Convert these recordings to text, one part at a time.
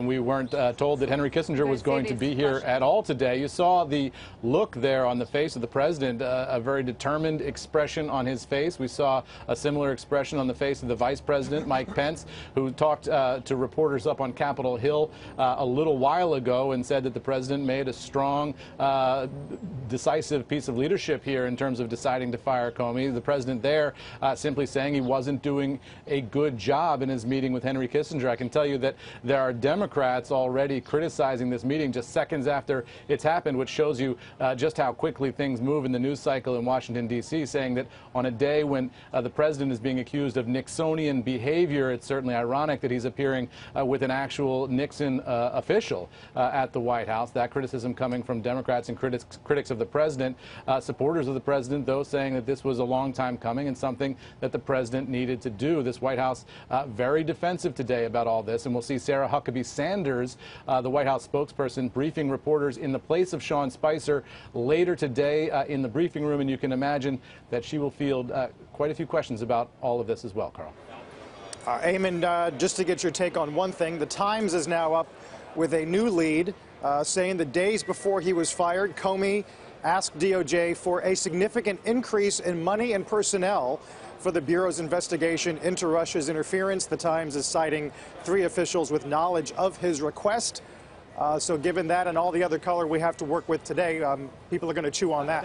We weren't uh, told that Henry Kissinger was going to be here at all today. You saw the look there on the face of the president, uh, a very determined expression on his face. We saw a similar expression on the face of the vice president, Mike Pence, who talked uh, to reporters up on Capitol Hill uh, a little while ago and said that the president made a strong, uh, decisive piece of leadership here in terms of deciding to fire Comey. The president there uh, simply saying he wasn't doing a good job in his meeting with Henry Kissinger. I can tell you that there are Democrats Democrats already criticizing this meeting just seconds after it's happened, which shows you uh, just how quickly things move in the news cycle in Washington, D.C., saying that on a day when uh, the president is being accused of Nixonian behavior, it's certainly ironic that he's appearing uh, with an actual Nixon uh, official uh, at the White House. That criticism coming from Democrats and critics, critics of the president. Uh, supporters of the president, though, saying that this was a long time coming and something that the president needed to do. This White House very defensive today about all this, and we'll see Sarah Huckabee Sanders, uh, the White House spokesperson, briefing reporters in the place of Sean Spicer later today uh, in the briefing room. And you can imagine that she will field uh, quite a few questions about all of this as well, Carl. Uh, Eamon, uh, just to get your take on one thing, the Times is now up with a new lead uh, saying the days before he was fired, Comey asked DOJ for a significant increase in money and personnel for the Bureau's investigation into Russia's interference. The Times is citing three officials with knowledge of his request. Uh, so given that and all the other color we have to work with today, um, people are going to chew on that.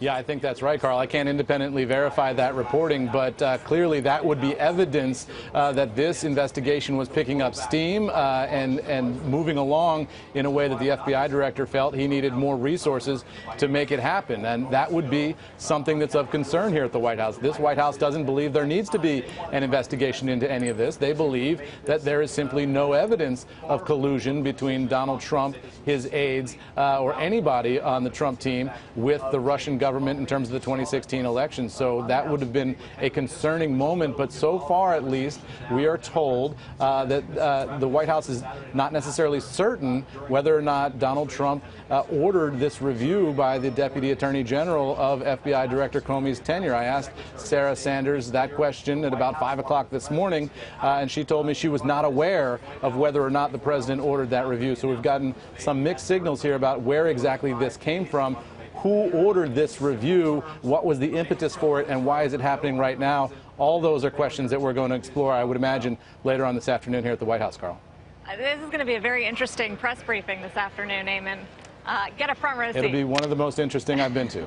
Yeah, I think that's right, Carl. I can't independently verify that reporting, but uh, clearly that would be evidence uh, that this investigation was picking up steam uh, and, and moving along in a way that the FBI director felt he needed more resources to make it happen. And that would be something that's of concern here at the White House. This White House doesn't believe there needs to be an investigation into any of this. They believe that there is simply no evidence of collusion between Donald Trump, his aides, uh, or anybody on the Trump team with the Russian government in terms of the 2016 election. So that would have been a concerning moment. But so far, at least, we are told uh, that uh, the White House is not necessarily certain whether or not Donald Trump uh, ordered this review by the Deputy Attorney General of FBI Director Comey's tenure. I asked Sarah Sanders that question at about 5 o'clock this morning, uh, and she told me she was not aware of whether or not the president ordered that review. So we've gotten some mixed signals here about where exactly this came from who ordered this review, what was the impetus for it, and why is it happening right now? All those are questions that we're going to explore, I would imagine, later on this afternoon here at the White House, Carl. Uh, this is going to be a very interesting press briefing this afternoon, Eamon. Uh, get a front row seat. It'll be one of the most interesting I've been to.